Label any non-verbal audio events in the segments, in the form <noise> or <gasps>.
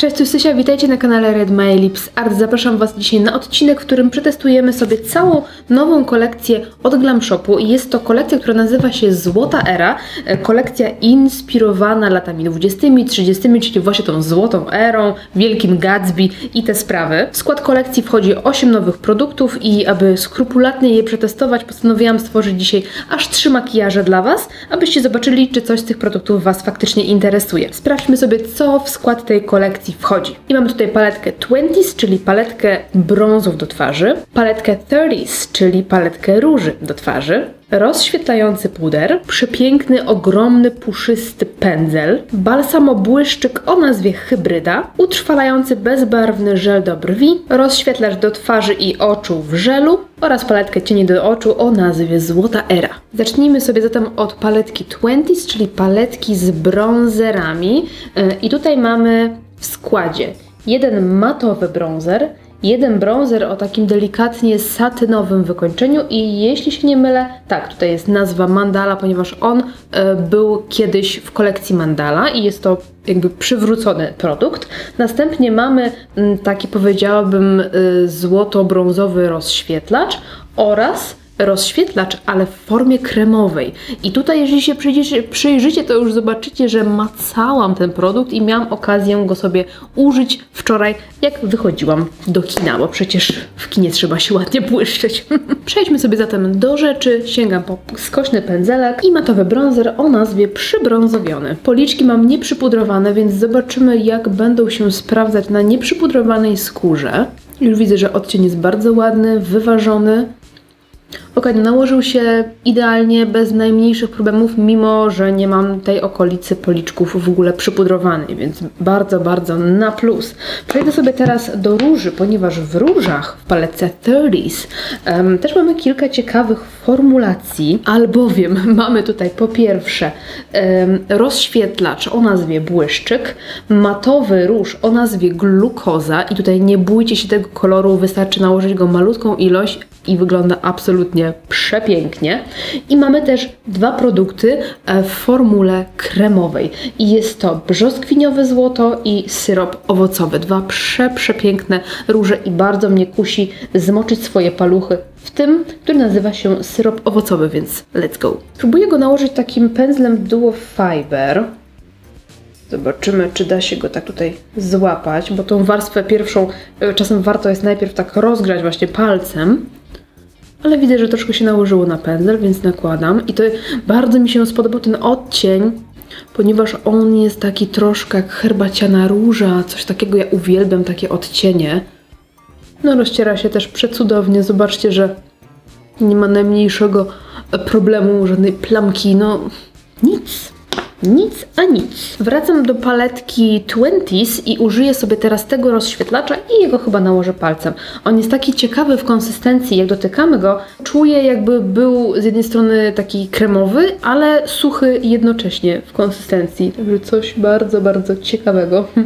Cześć, tu Sysia, witajcie na kanale Red My Lips Art. Zapraszam Was dzisiaj na odcinek, w którym przetestujemy sobie całą nową kolekcję od Glam Shopu. Jest to kolekcja, która nazywa się Złota Era. E, Kolekcja inspirowana latami 20., 30., czyli właśnie tą złotą erą, Wielkim Gatsby i te sprawy. W skład kolekcji wchodzi 8 nowych produktów i aby skrupulatnie je przetestować, postanowiłam stworzyć dzisiaj aż 3 makijaże dla Was, abyście zobaczyli, czy coś z tych produktów Was faktycznie interesuje. Sprawdźmy sobie, co w skład tej kolekcji wchodzi. I mamy tutaj paletkę 20s, czyli paletkę brązów do twarzy, paletkę 30s, czyli paletkę róży do twarzy, rozświetlający puder, przepiękny, ogromny, puszysty pędzel, balsamobłyszczyk o nazwie hybryda, utrwalający bezbarwny żel do brwi, rozświetlacz do twarzy i oczu w żelu oraz paletkę cieni do oczu o nazwie Złota Era. Zacznijmy sobie zatem od paletki 20s, czyli paletki z bronzerami. Yy, I tutaj mamy w składzie jeden matowy bronzer, jeden bronzer o takim delikatnie satynowym wykończeniu i jeśli się nie mylę, tak, tutaj jest nazwa Mandala, ponieważ on e, był kiedyś w kolekcji Mandala i jest to jakby przywrócony produkt. Następnie mamy taki powiedziałabym e, złoto-brązowy rozświetlacz oraz rozświetlacz, ale w formie kremowej. I tutaj, jeżeli się przyjrzycie, to już zobaczycie, że macałam ten produkt i miałam okazję go sobie użyć wczoraj, jak wychodziłam do kina, bo przecież w kinie trzeba się ładnie błyszczeć. <laughs> Przejdźmy sobie zatem do rzeczy. Sięgam po skośny pędzelek i matowy bronzer o nazwie Przybrązowiony. Policzki mam nieprzypudrowane, więc zobaczymy, jak będą się sprawdzać na nieprzypudrowanej skórze. Już widzę, że odcień jest bardzo ładny, wyważony. Ok, nałożył się idealnie, bez najmniejszych problemów, mimo że nie mam tej okolicy policzków w ogóle przypudrowanej, więc bardzo, bardzo na plus. Przejdę sobie teraz do róży, ponieważ w różach, w paletce 30s, um, też mamy kilka ciekawych formulacji, albowiem <laughs> mamy tutaj po pierwsze um, rozświetlacz o nazwie błyszczyk, matowy róż o nazwie glukoza i tutaj nie bójcie się tego koloru, wystarczy nałożyć go malutką ilość i wygląda absolutnie przepięknie. I mamy też dwa produkty w formule kremowej. I jest to brzoskwiniowe złoto i syrop owocowy. Dwa prze, przepiękne róże i bardzo mnie kusi zmoczyć swoje paluchy w tym, który nazywa się syrop owocowy, więc let's go. Próbuję go nałożyć takim pędzlem Duo Fiber. Zobaczymy, czy da się go tak tutaj złapać, bo tą warstwę pierwszą czasem warto jest najpierw tak rozgrać właśnie palcem ale widzę, że troszkę się nałożyło na pędzel, więc nakładam. I to bardzo mi się spodobał ten odcień, ponieważ on jest taki troszkę jak herbaciana róża, coś takiego, ja uwielbiam takie odcienie. No rozciera się też przecudownie, zobaczcie, że nie ma najmniejszego problemu, żadnej plamki, no nic. Nic a nic. Wracam do paletki 20s i użyję sobie teraz tego rozświetlacza i jego chyba nałożę palcem. On jest taki ciekawy w konsystencji, jak dotykamy go, czuję jakby był z jednej strony taki kremowy, ale suchy jednocześnie w konsystencji. Także coś bardzo, bardzo ciekawego. <laughs>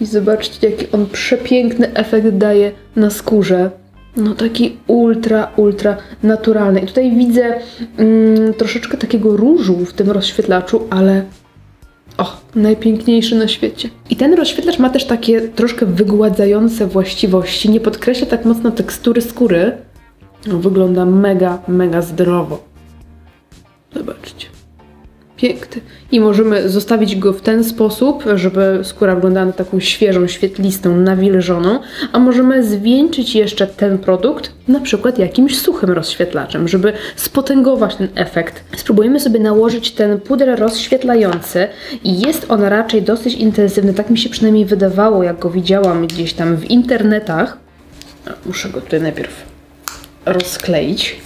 I zobaczcie, jaki on przepiękny efekt daje na skórze no taki ultra, ultra naturalny. I tutaj widzę mm, troszeczkę takiego różu w tym rozświetlaczu, ale o, najpiękniejszy na świecie. I ten rozświetlacz ma też takie troszkę wygładzające właściwości, nie podkreśla tak mocno tekstury skóry. No, wygląda mega, mega zdrowo. Zobaczcie. Piękny. I możemy zostawić go w ten sposób, żeby skóra wyglądała na taką świeżą, świetlistą, nawilżoną, a możemy zwieńczyć jeszcze ten produkt na przykład jakimś suchym rozświetlaczem, żeby spotęgować ten efekt. Spróbujemy sobie nałożyć ten puder rozświetlający i jest on raczej dosyć intensywny, tak mi się przynajmniej wydawało, jak go widziałam gdzieś tam w internetach. Muszę go tutaj najpierw rozkleić.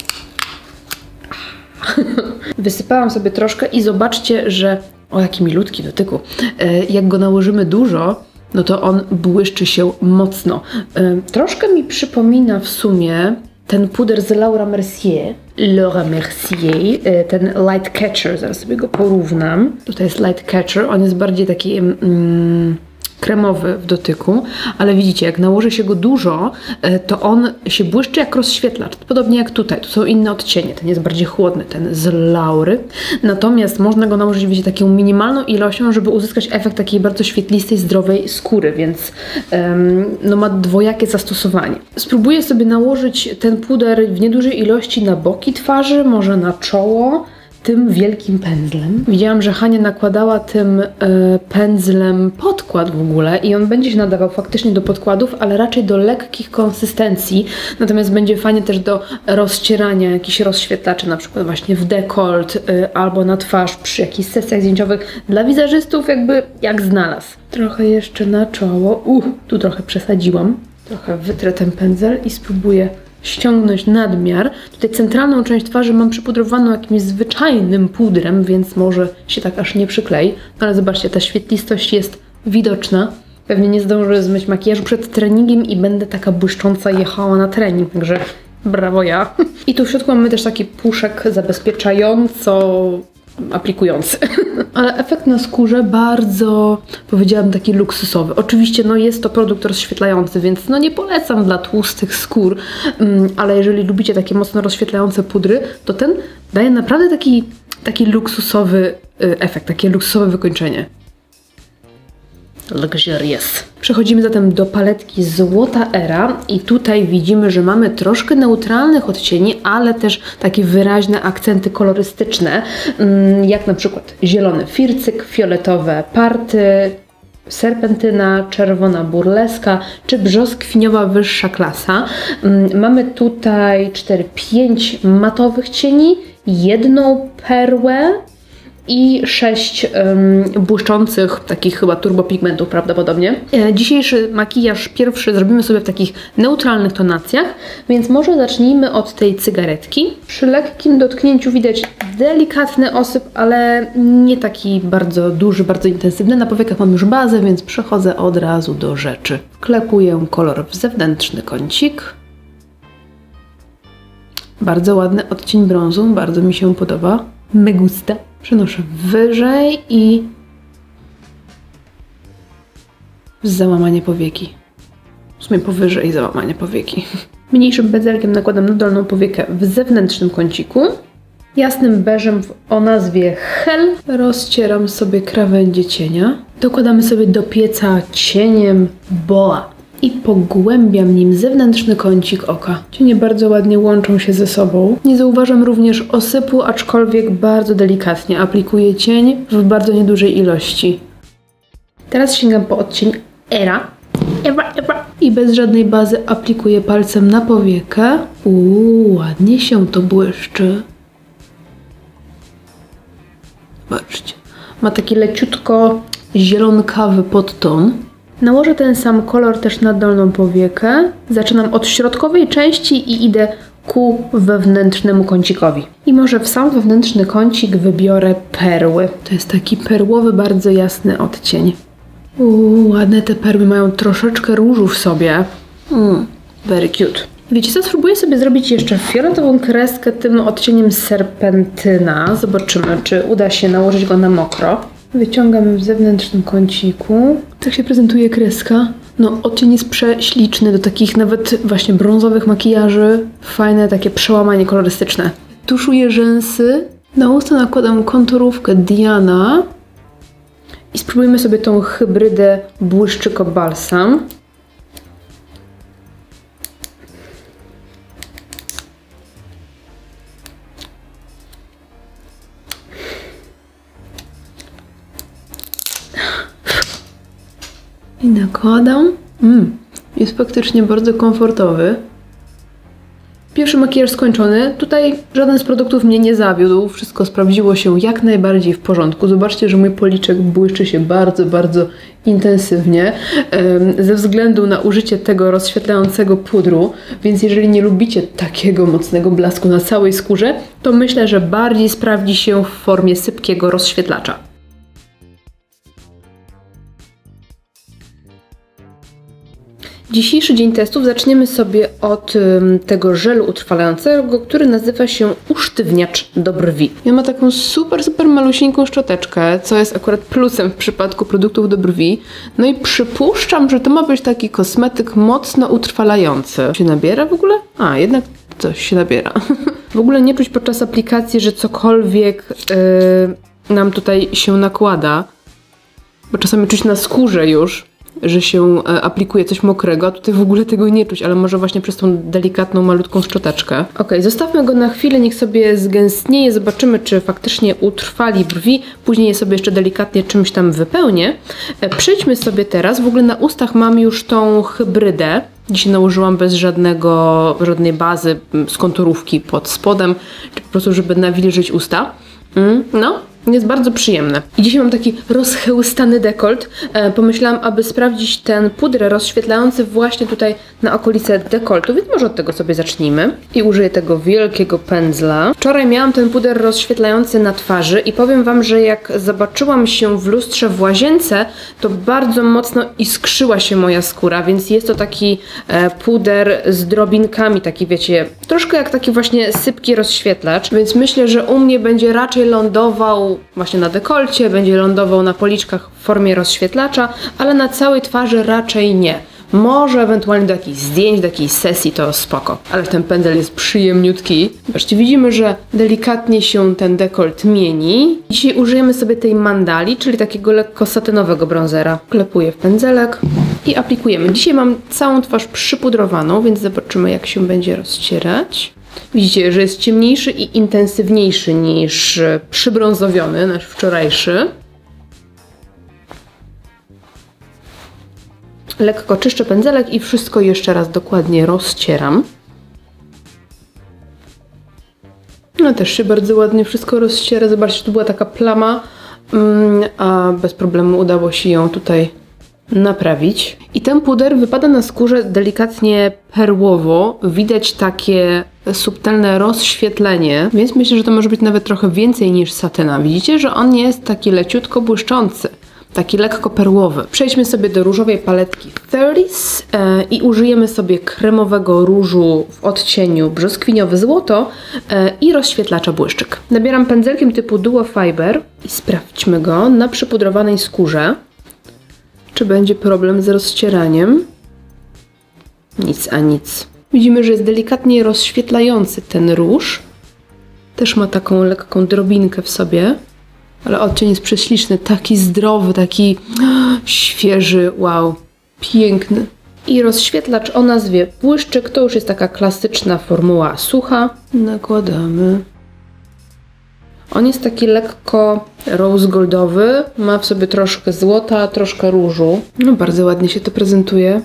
<laughs> Wysypałam sobie troszkę i zobaczcie, że o jaki milutki dotyku. E, jak go nałożymy dużo, no to on błyszczy się mocno. E, troszkę mi przypomina w sumie ten puder z Laura Mercier. Laura Mercier, e, ten Light Catcher, zaraz sobie go porównam. Tutaj jest Light Catcher, on jest bardziej taki mm, kremowy w dotyku, ale widzicie, jak nałoży się go dużo, e, to on się błyszczy jak rozświetlacz. Podobnie jak tutaj, tu są inne odcienie, ten jest bardziej chłodny, ten z laury. Natomiast można go nałożyć, wiecie, taką minimalną ilością, żeby uzyskać efekt takiej bardzo świetlistej, zdrowej skóry, więc um, no ma dwojakie zastosowanie. Spróbuję sobie nałożyć ten puder w niedużej ilości na boki twarzy, może na czoło, tym wielkim pędzlem. Widziałam, że Hania nakładała tym y, pędzlem podkład w ogóle i on będzie się nadawał faktycznie do podkładów, ale raczej do lekkich konsystencji, natomiast będzie fajnie też do rozcierania jakichś rozświetlaczy, na przykład właśnie w dekolt y, albo na twarz przy jakichś sesjach zdjęciowych dla wizerzystów jakby jak znalazł. Trochę jeszcze na czoło. Uh, tu trochę przesadziłam. Trochę wytrę ten pędzel i spróbuję ściągnąć nadmiar. Tutaj centralną część twarzy mam przypudrowaną jakimś zwyczajnym pudrem, więc może się tak aż nie przyklei. No ale zobaczcie, ta świetlistość jest widoczna. Pewnie nie zdążę zmyć makijażu przed treningiem i będę taka błyszcząca jechała na trening, także brawo ja. <laughs> I tu w środku mamy też taki puszek zabezpieczająco aplikujący. <laughs> Ale efekt na skórze bardzo, powiedziałam, taki luksusowy. Oczywiście no jest to produkt rozświetlający, więc no nie polecam dla tłustych skór, mm, ale jeżeli lubicie takie mocno rozświetlające pudry, to ten daje naprawdę taki, taki luksusowy y, efekt, takie luksusowe wykończenie. Luxurious. Przechodzimy zatem do paletki Złota Era i tutaj widzimy, że mamy troszkę neutralnych odcieni, ale też takie wyraźne akcenty kolorystyczne, mm, jak na przykład zielony fircyk, fioletowe party, serpentyna, czerwona burleska czy brzoskwiniowa wyższa klasa. Mm, mamy tutaj 4-5 matowych cieni, jedną perłę, i sześć um, błyszczących, takich chyba turbopigmentów prawdopodobnie. E, dzisiejszy makijaż pierwszy zrobimy sobie w takich neutralnych tonacjach, więc może zacznijmy od tej cygaretki. Przy lekkim dotknięciu widać delikatny osyp, ale nie taki bardzo duży, bardzo intensywny. Na powiekach mam już bazę, więc przechodzę od razu do rzeczy. Klepuję kolor w zewnętrzny kącik. Bardzo ładny odcień brązu, bardzo mi się podoba. Me gusta. Przenoszę wyżej i załamanie powieki. W sumie powyżej załamanie powieki. <laughs> Mniejszym bezelkiem nakładam na dolną powiekę w zewnętrznym kąciku. Jasnym beżem o nazwie Hel rozcieram sobie krawędzie cienia. Dokładamy sobie do pieca cieniem Boa i pogłębiam nim zewnętrzny kącik oka. Cienie bardzo ładnie łączą się ze sobą. Nie zauważam również osypu, aczkolwiek bardzo delikatnie aplikuję cień w bardzo niedużej ilości. Teraz sięgam po odcień Era. Era, era. I bez żadnej bazy aplikuję palcem na powiekę. Uuu, ładnie się to błyszczy. Zobaczcie. Ma taki leciutko zielonkawy podton. Nałożę ten sam kolor też na dolną powiekę. Zaczynam od środkowej części i idę ku wewnętrznemu kącikowi. I może w sam wewnętrzny kącik wybiorę perły. To jest taki perłowy, bardzo jasny odcień. Uuu, ładne te perły mają troszeczkę różu w sobie. Mm, very cute. Wiecie co, spróbuję sobie zrobić jeszcze fioletową kreskę tym odcieniem serpentyna. Zobaczymy, czy uda się nałożyć go na mokro. Wyciągam w zewnętrznym kąciku. Tak się prezentuje kreska. No, odcień jest prześliczny do takich nawet właśnie brązowych makijaży. Fajne takie przełamanie kolorystyczne. Tuszuję rzęsy. Na usta nakładam konturówkę Diana. I spróbujmy sobie tą hybrydę błyszczyko balsam. Nakładam. Mm, jest faktycznie bardzo komfortowy. Pierwszy makijaż skończony. Tutaj żaden z produktów mnie nie zawiódł. Wszystko sprawdziło się jak najbardziej w porządku. Zobaczcie, że mój policzek błyszczy się bardzo, bardzo intensywnie ze względu na użycie tego rozświetlającego pudru. Więc jeżeli nie lubicie takiego mocnego blasku na całej skórze, to myślę, że bardziej sprawdzi się w formie sypkiego rozświetlacza. Dzisiejszy dzień testów zaczniemy sobie od tego żelu utrwalającego, który nazywa się usztywniacz do brwi. On ma taką super, super malusieńką szczoteczkę, co jest akurat plusem w przypadku produktów do brwi. No i przypuszczam, że to ma być taki kosmetyk mocno utrwalający. Się nabiera w ogóle? A, jednak coś się nabiera. <laughs> w ogóle nie czuć podczas aplikacji, że cokolwiek yy, nam tutaj się nakłada. Bo czasami czuć na skórze już, że się e, aplikuje coś mokrego, a tutaj w ogóle tego nie czuć, ale może właśnie przez tą delikatną, malutką szczoteczkę. Ok, zostawmy go na chwilę, niech sobie zgęstnieje, zobaczymy, czy faktycznie utrwali brwi, później je sobie jeszcze delikatnie czymś tam wypełnię. E, Przejdźmy sobie teraz, w ogóle na ustach mam już tą hybrydę, Dzisiaj nałożyłam bez żadnego, żadnej bazy mm, z konturówki pod spodem, po prostu, żeby nawilżyć usta. Mm, no, jest bardzo przyjemne. I dzisiaj mam taki rozchełstany dekolt. E, pomyślałam, aby sprawdzić ten puder rozświetlający właśnie tutaj na okolice dekoltu, więc może od tego sobie zacznijmy. I użyję tego wielkiego pędzla. Wczoraj miałam ten puder rozświetlający na twarzy i powiem Wam, że jak zobaczyłam się w lustrze w łazience, to bardzo mocno iskrzyła się moja skóra, więc jest to taki e, puder z drobinkami, taki wiecie, troszkę jak taki właśnie sypki rozświetlacz, więc myślę, że u mnie będzie raczej lądował właśnie na dekolcie, będzie lądował na policzkach w formie rozświetlacza, ale na całej twarzy raczej nie. Może ewentualnie do jakichś zdjęć, do jakiejś sesji to spoko. Ale ten pędzel jest przyjemniutki. Zobaczcie, widzimy, że delikatnie się ten dekolt mieni. Dzisiaj użyjemy sobie tej mandali, czyli takiego lekko satynowego bronzera. Klepuję w pędzelek i aplikujemy. Dzisiaj mam całą twarz przypudrowaną, więc zobaczymy jak się będzie rozcierać. Widzicie, że jest ciemniejszy i intensywniejszy niż przybrązowiony, nasz wczorajszy. Lekko czyszczę pędzelek i wszystko jeszcze raz dokładnie rozcieram. No też się bardzo ładnie wszystko rozciera. Zobaczcie, tu była taka plama, mm, a bez problemu udało się ją tutaj naprawić. I ten puder wypada na skórze delikatnie perłowo. Widać takie subtelne rozświetlenie, więc myślę, że to może być nawet trochę więcej niż satyna. Widzicie, że on jest taki leciutko błyszczący. Taki lekko perłowy. Przejdźmy sobie do różowej paletki 30s e, i użyjemy sobie kremowego różu w odcieniu brzoskwiniowy złoto e, i rozświetlacza błyszczyk. Nabieram pędzelkiem typu Duo Fiber i sprawdźmy go na przypudrowanej skórze. Czy będzie problem z rozcieraniem? Nic a nic. Widzimy, że jest delikatnie rozświetlający ten róż. Też ma taką lekką drobinkę w sobie. Ale odcień jest prześliczny, taki zdrowy, taki <gasps> świeży, wow, piękny. I rozświetlacz o nazwie błyszczyk to już jest taka klasyczna formuła sucha. Nakładamy. On jest taki lekko rose goldowy, ma w sobie troszkę złota, troszkę różu. No bardzo ładnie się to prezentuje.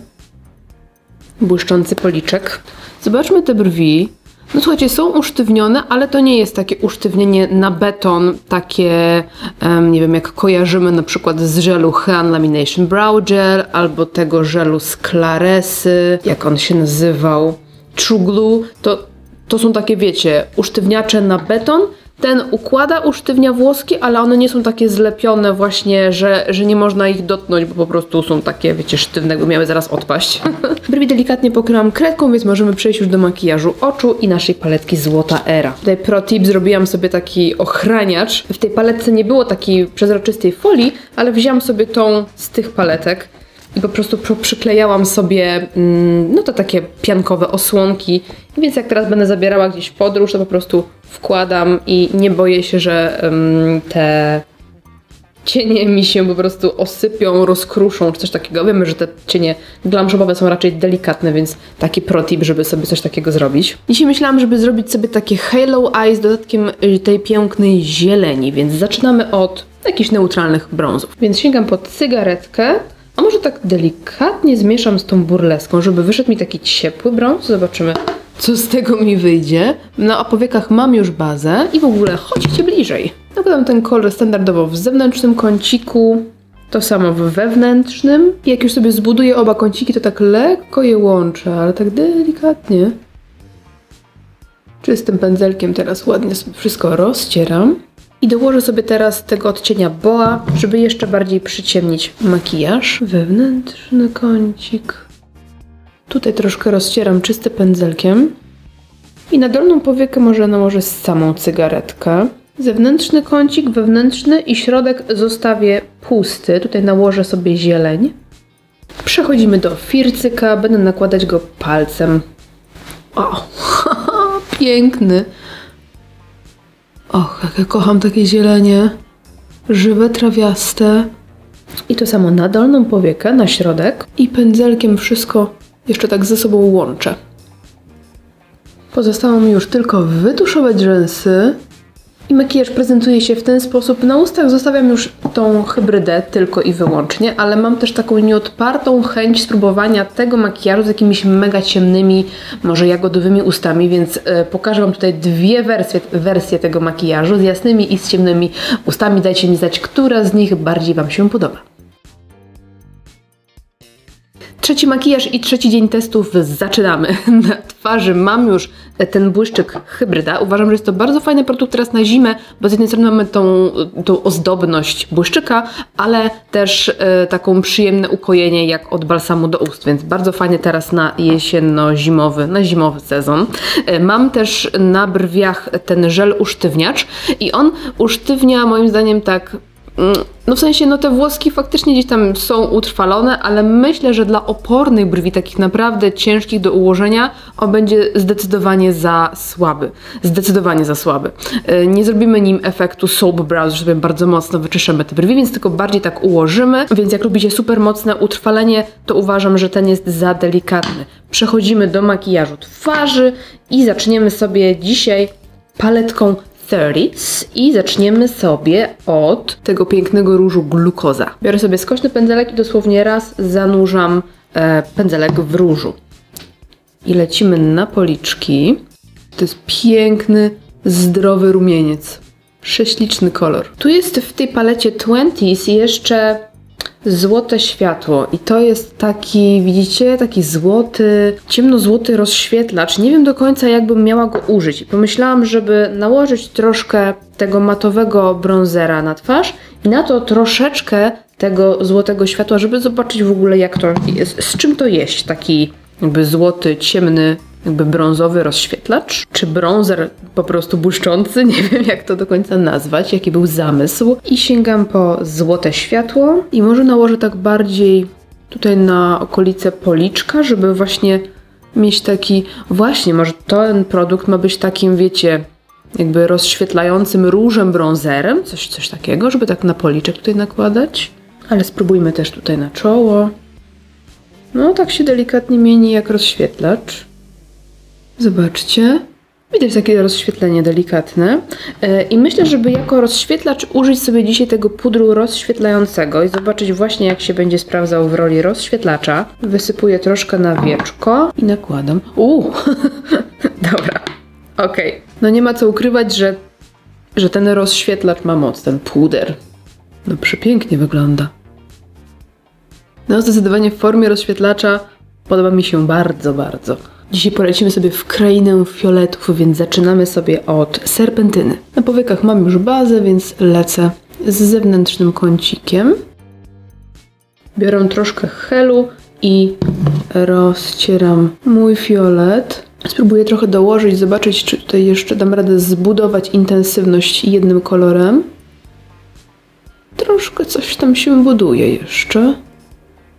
Błyszczący policzek. Zobaczmy te brwi. No słuchajcie, są usztywnione, ale to nie jest takie usztywnienie na beton, takie, um, nie wiem, jak kojarzymy na przykład z żelu Hean Lamination Brow Gel, albo tego żelu z Claresy, jak on się nazywał, True Glue, to, to są takie, wiecie, usztywniacze na beton, ten układa, usztywnia włoski, ale one nie są takie zlepione właśnie, że, że nie można ich dotknąć, bo po prostu są takie, wiecie, sztywne, by miały zaraz odpaść. <laughs> Brwi delikatnie pokryłam kredką, więc możemy przejść już do makijażu oczu i naszej paletki Złota Era. Tutaj pro tip, zrobiłam sobie taki ochraniacz. W tej paletce nie było takiej przezroczystej folii, ale wzięłam sobie tą z tych paletek i po prostu przyklejałam sobie mm, no to takie piankowe osłonki. Więc jak teraz będę zabierała gdzieś podróż, to po prostu wkładam i nie boję się, że te cienie mi się po prostu osypią, rozkruszą, czy coś takiego. Wiemy, że te cienie glam shopowe są raczej delikatne, więc taki protip, żeby sobie coś takiego zrobić. Dzisiaj myślałam, żeby zrobić sobie takie halo eye z dodatkiem y, tej pięknej zieleni, więc zaczynamy od jakichś neutralnych brązów. Więc sięgam pod cygaretkę, a może tak delikatnie zmieszam z tą burleską, żeby wyszedł mi taki ciepły brąz. Zobaczymy, co z tego mi wyjdzie. Na opowiekach mam już bazę i w ogóle chodźcie bliżej. Nakładam ten kolor standardowo w zewnętrznym kąciku, to samo w wewnętrznym. Jak już sobie zbuduję oba kąciki, to tak lekko je łączę, ale tak delikatnie. Czystym pędzelkiem teraz ładnie sobie wszystko rozcieram. I dołożę sobie teraz tego odcienia boa, żeby jeszcze bardziej przyciemnić makijaż. Wewnętrzny kącik. Tutaj troszkę rozcieram czystym pędzelkiem. I na dolną powiekę może nałożę samą cygaretkę. Zewnętrzny kącik, wewnętrzny i środek zostawię pusty. Tutaj nałożę sobie zieleń. Przechodzimy do fircyka. Będę nakładać go palcem. O, <laughs> piękny. Och, jak ja kocham takie zielenie. Żywe, trawiaste. I to samo na dolną powiekę, na środek. I pędzelkiem wszystko jeszcze tak ze sobą łączę. Pozostało mi już tylko wytuszować rzęsy. I makijaż prezentuje się w ten sposób. Na ustach zostawiam już tą hybrydę tylko i wyłącznie, ale mam też taką nieodpartą chęć spróbowania tego makijażu z jakimiś mega ciemnymi, może jagodowymi ustami, więc e, pokażę Wam tutaj dwie wersje, wersje tego makijażu z jasnymi i z ciemnymi ustami. Dajcie mi znać, która z nich bardziej Wam się podoba. Trzeci makijaż i trzeci dzień testów zaczynamy. <laughs> Na twarzy mam już ten błyszczyk hybryda. Uważam, że jest to bardzo fajny produkt teraz na zimę, bo z jednej strony mamy tą, tą ozdobność błyszczyka, ale też e, taką przyjemne ukojenie jak od balsamu do ust, więc bardzo fajny teraz na jesienno-zimowy, na zimowy sezon. E, mam też na brwiach ten żel usztywniacz i on usztywnia moim zdaniem tak no w sensie, no te włoski faktycznie gdzieś tam są utrwalone, ale myślę, że dla opornych brwi, takich naprawdę ciężkich do ułożenia, on będzie zdecydowanie za słaby. Zdecydowanie za słaby. E, nie zrobimy nim efektu soap brows, że sobie bardzo mocno wyczyszczamy te brwi, więc tylko bardziej tak ułożymy. Więc jak lubicie super mocne utrwalenie, to uważam, że ten jest za delikatny. Przechodzimy do makijażu twarzy i zaczniemy sobie dzisiaj paletką 30s i zaczniemy sobie od tego pięknego różu glukoza. Biorę sobie skośny pędzelek i dosłownie raz zanurzam e, pędzelek w różu. I lecimy na policzki. To jest piękny, zdrowy rumieniec. Prześliczny kolor. Tu jest w tej palecie 20s jeszcze złote światło i to jest taki, widzicie, taki złoty, ciemnozłoty rozświetlacz. Nie wiem do końca jakbym miała go użyć. Pomyślałam, żeby nałożyć troszkę tego matowego bronzera na twarz i na to troszeczkę tego złotego światła, żeby zobaczyć w ogóle jak to jest, z czym to jeść taki jakby złoty, ciemny jakby brązowy rozświetlacz, czy brązer po prostu błyszczący, <laughs> nie wiem jak to do końca nazwać, jaki był zamysł. I sięgam po złote światło i może nałożę tak bardziej tutaj na okolice policzka, żeby właśnie mieć taki, właśnie może ten produkt ma być takim, wiecie, jakby rozświetlającym różem brązerem, coś, coś takiego, żeby tak na policzek tutaj nakładać. Ale spróbujmy też tutaj na czoło. No, tak się delikatnie mieni jak rozświetlacz. Zobaczcie. Widać takie rozświetlenie delikatne. E, I myślę, żeby jako rozświetlacz użyć sobie dzisiaj tego pudru rozświetlającego i zobaczyć właśnie jak się będzie sprawdzał w roli rozświetlacza. Wysypuję troszkę na wieczko i nakładam. Uuu, <laughs> dobra, okej. Okay. No nie ma co ukrywać, że, że ten rozświetlacz ma moc, ten puder. No przepięknie wygląda. No zdecydowanie w formie rozświetlacza podoba mi się bardzo, bardzo. Dzisiaj polecimy sobie w krainę fioletów, więc zaczynamy sobie od serpentyny. Na powiekach mam już bazę, więc lecę z zewnętrznym kącikiem. Biorę troszkę helu i rozcieram mój fiolet. Spróbuję trochę dołożyć, zobaczyć, czy tutaj jeszcze dam radę zbudować intensywność jednym kolorem. Troszkę coś tam się buduje jeszcze.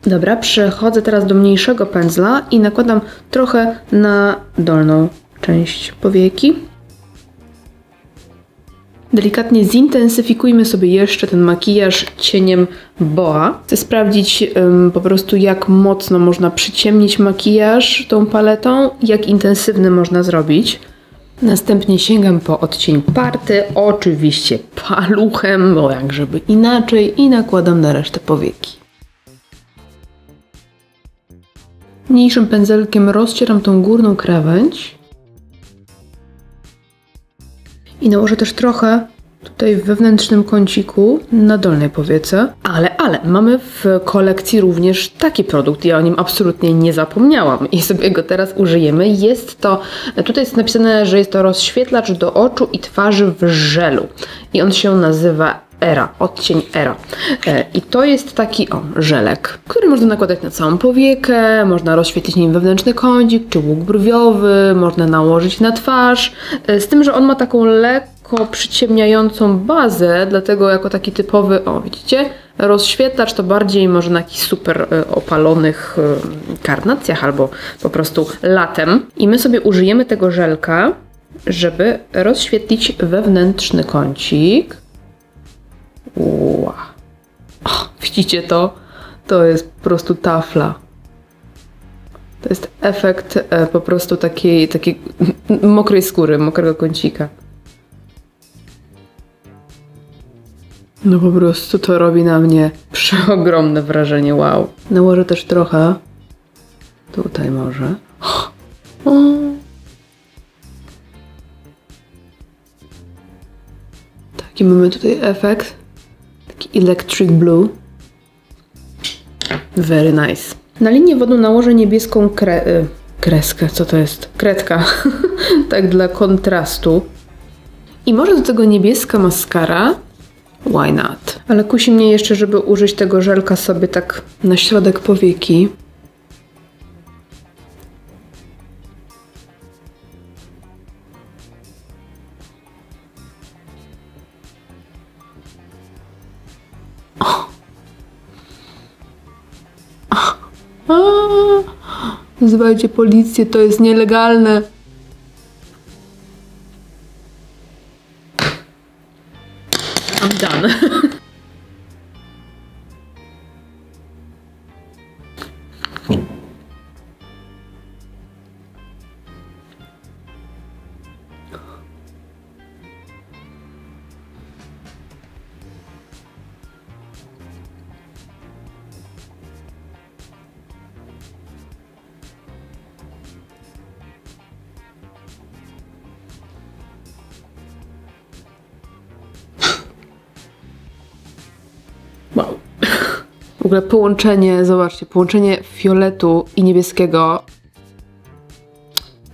Dobra, przechodzę teraz do mniejszego pędzla i nakładam trochę na dolną część powieki. Delikatnie zintensyfikujmy sobie jeszcze ten makijaż cieniem Boa. Chcę sprawdzić um, po prostu jak mocno można przyciemnić makijaż tą paletą, jak intensywny można zrobić. Następnie sięgam po odcień party, oczywiście paluchem, bo jak żeby inaczej i nakładam na resztę powieki. Mniejszym pędzelkiem rozcieram tą górną krawędź. I nałożę też trochę tutaj w wewnętrznym kąciku na dolnej powiece. Ale, ale, mamy w kolekcji również taki produkt. Ja o nim absolutnie nie zapomniałam i sobie go teraz użyjemy. Jest to, tutaj jest napisane, że jest to rozświetlacz do oczu i twarzy w żelu. I on się nazywa Era, odcień Era. E, I to jest taki, o, żelek, który można nakładać na całą powiekę, można rozświetlić nim wewnętrzny kącik, czy łuk brwiowy, można nałożyć na twarz, e, z tym, że on ma taką lekko przyciemniającą bazę, dlatego jako taki typowy, o widzicie, rozświetlacz to bardziej może na jakichś super e, opalonych karnacjach albo po prostu latem. I my sobie użyjemy tego żelka, żeby rozświetlić wewnętrzny kącik. Wow. O, widzicie to? To jest po prostu tafla. To jest efekt e, po prostu takiej, takiej <laughs> mokrej skóry, mokrego kącika. No po prostu to robi na mnie przeogromne wrażenie, wow. Nałożę też trochę. Tutaj może. O. Taki mamy tutaj efekt. Taki electric blue. Very nice. Na linię wodną nałożę niebieską kre y, kreskę. Co to jest? Kredka. <laughs> tak dla kontrastu. I może do tego niebieska maskara. Why not? Ale kusi mnie jeszcze, żeby użyć tego żelka sobie tak na środek powieki. Wzywajcie policję, to jest nielegalne. I'm done. <laughs> W ogóle połączenie, zobaczcie, połączenie fioletu i niebieskiego.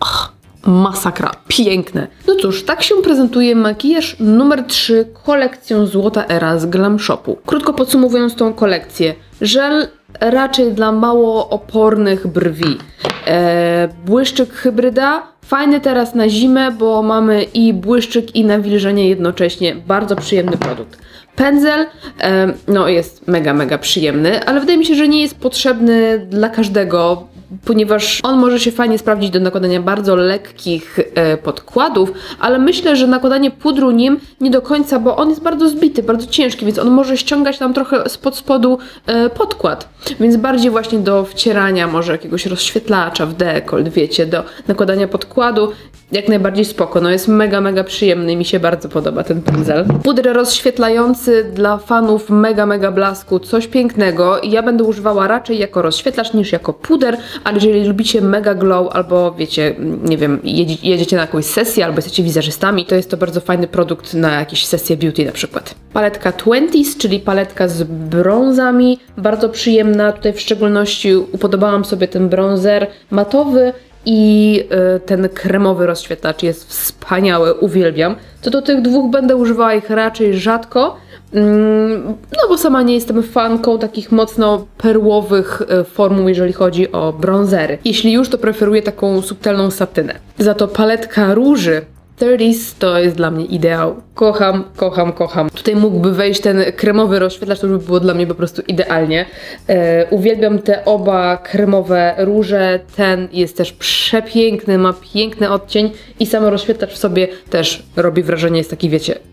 Ach, masakra, piękne. No cóż, tak się prezentuje makijaż numer 3 kolekcją Złota Era z Glam Shopu. Krótko podsumowując tą kolekcję, żel raczej dla mało opornych brwi. E, błyszczyk hybryda, fajny teraz na zimę, bo mamy i błyszczyk i nawilżenie jednocześnie. Bardzo przyjemny produkt. Pędzel, e, no jest mega, mega przyjemny, ale wydaje mi się, że nie jest potrzebny dla każdego, ponieważ on może się fajnie sprawdzić do nakładania bardzo lekkich e, podkładów, ale myślę, że nakładanie pudru nim nie do końca, bo on jest bardzo zbity, bardzo ciężki, więc on może ściągać nam trochę spod spodu e, podkład, więc bardziej właśnie do wcierania może jakiegoś rozświetlacza w dekolt, wiecie, do nakładania podkładu, jak najbardziej spoko, no jest mega, mega przyjemny i mi się bardzo podoba ten pędzel. Puder rozświetlający dla fanów mega, mega blasku, coś pięknego. Ja będę używała raczej jako rozświetlacz niż jako puder, ale jeżeli lubicie mega glow albo wiecie, nie wiem, jedzie, jedziecie na jakąś sesję albo jesteście wizerzystami, to jest to bardzo fajny produkt na jakieś sesje beauty na przykład. Paletka 20s, czyli paletka z brązami, bardzo przyjemna. Tutaj w szczególności upodobałam sobie ten bronzer matowy i y, ten kremowy rozświetlacz jest wspaniały, uwielbiam. To do tych dwóch będę używała ich raczej rzadko, mm, no bo sama nie jestem fanką takich mocno perłowych y, formuł, jeżeli chodzi o bronzery. Jeśli już, to preferuję taką subtelną satynę. Za to paletka róży 30s to jest dla mnie ideał. Kocham, kocham, kocham. Tutaj mógłby wejść ten kremowy rozświetlacz, to by było dla mnie po prostu idealnie. E, uwielbiam te oba kremowe róże. Ten jest też przepiękny, ma piękny odcień i sam rozświetlacz w sobie też robi wrażenie, jest taki, wiecie,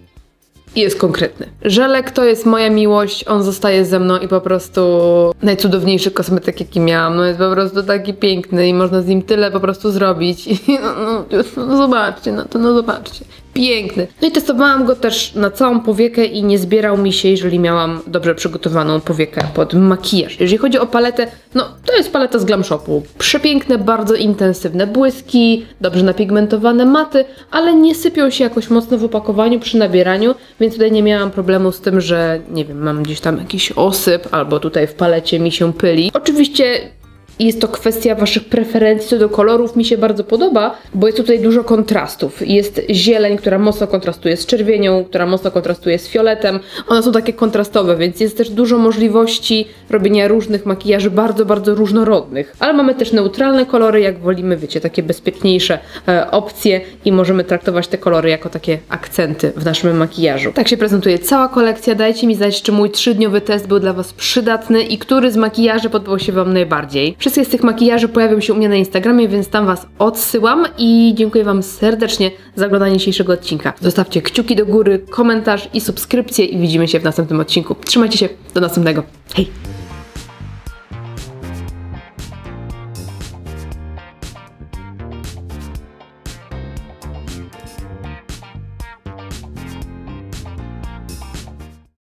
i jest konkretny. Żelek to jest moja miłość, on zostaje ze mną i po prostu najcudowniejszy kosmetyk jaki miałam. No jest po prostu taki piękny i można z nim tyle po prostu zrobić. I <laughs> no, no, no zobaczcie, no to no zobaczcie. Piękny. No i testowałam go też na całą powiekę i nie zbierał mi się, jeżeli miałam dobrze przygotowaną powiekę pod makijaż. Jeżeli chodzi o paletę, no to jest paleta z Glam Shopu. Przepiękne, bardzo intensywne błyski, dobrze napigmentowane maty, ale nie sypią się jakoś mocno w opakowaniu przy nabieraniu, więc tutaj nie miałam problemu z tym, że nie wiem, mam gdzieś tam jakiś osyp albo tutaj w palecie mi się pyli. Oczywiście I jest to kwestia Waszych preferencji co do kolorów. Mi się bardzo podoba, bo jest tutaj dużo kontrastów. Jest zieleń, która mocno kontrastuje z czerwienią, która mocno kontrastuje z fioletem. One są takie kontrastowe, więc jest też dużo możliwości robienia różnych makijaży, bardzo, bardzo różnorodnych. Ale mamy też neutralne kolory, jak wolimy, wiecie, takie bezpieczniejsze e, opcje i możemy traktować te kolory jako takie akcenty w naszym makijażu. Tak się prezentuje cała kolekcja. Dajcie mi znać, czy mój trzydniowy test był dla Was przydatny i który z makijaży podobał się Wam najbardziej. Wszystkie z tych makijaży pojawią się u mnie na Instagramie, więc tam Was odsyłam i dziękuję Wam serdecznie za oglądanie dzisiejszego odcinka. Zostawcie kciuki do góry, komentarz i subskrypcję i widzimy się w następnym odcinku. Trzymajcie się, do następnego. Hej!